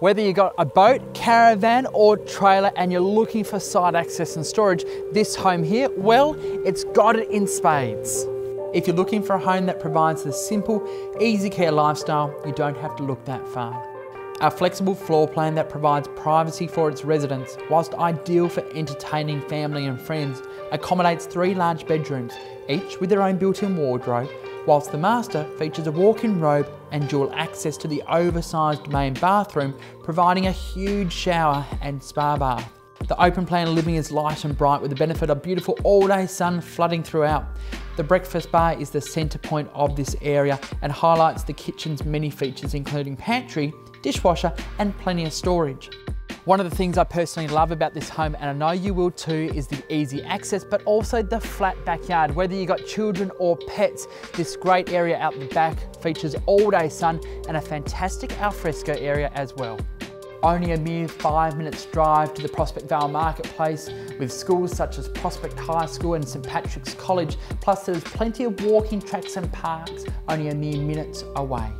Whether you've got a boat, caravan or trailer and you're looking for site access and storage, this home here, well, it's got it in spades. If you're looking for a home that provides the simple, easy care lifestyle, you don't have to look that far. Our flexible floor plan that provides privacy for its residents, whilst ideal for entertaining family and friends, accommodates three large bedrooms, each with their own built-in wardrobe, whilst the master features a walk-in robe and dual access to the oversized main bathroom, providing a huge shower and spa bath. The open plan living is light and bright with the benefit of beautiful all-day sun flooding throughout. The breakfast bar is the centre point of this area and highlights the kitchen's many features including pantry, dishwasher and plenty of storage. One of the things I personally love about this home, and I know you will too, is the easy access, but also the flat backyard. Whether you got children or pets, this great area out the back features all day sun and a fantastic alfresco area as well. Only a mere five minutes drive to the Prospect Vale Marketplace with schools such as Prospect High School and St Patrick's College, plus there's plenty of walking tracks and parks only a mere minutes away.